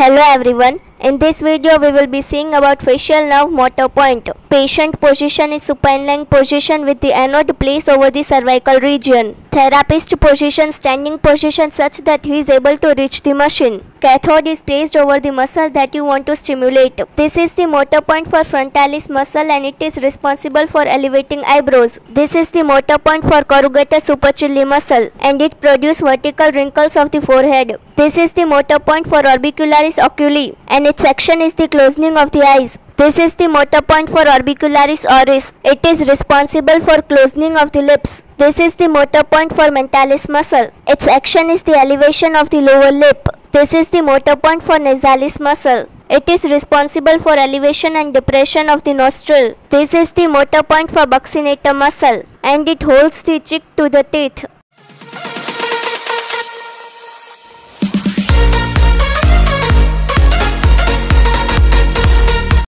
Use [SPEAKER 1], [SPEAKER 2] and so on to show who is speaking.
[SPEAKER 1] Hello everyone. In this video we will be seeing about facial nerve motor point. Patient position is supine lying position with the anode placed over the cervical region. Therapist position standing position such that he is able to reach the machine. Cathode is placed over the muscle that you want to stimulate. This is the motor point for frontalis muscle and it is responsible for elevating eyebrows. This is the motor point for corrugator supercilii muscle and it produces vertical wrinkles of the forehead. This is the motor point for orbicularis oculi and its action is the closing of the eyes. This is the motor point for orbicularis oris. It is responsible for closing of the lips. This is the motor point for mentalis muscle. Its action is the elevation of the lower lip. This is the motor point for nasalis muscle. It is responsible for elevation and depression of the nostril. This is the motor point for buccinator muscle and it holds the cheek to the teeth.